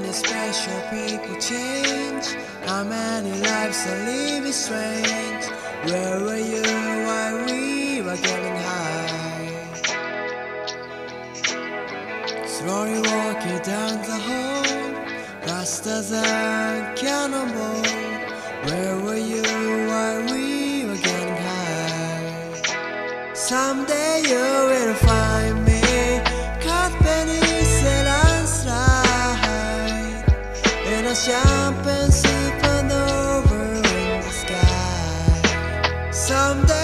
many special people change? How many lives are living strange? Where were you while we were getting high? Slowly walking down the hall, blasters a cannonball. Where were you while we were getting high? Someday you in a champagne supernova in the sky. Someday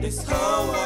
This whole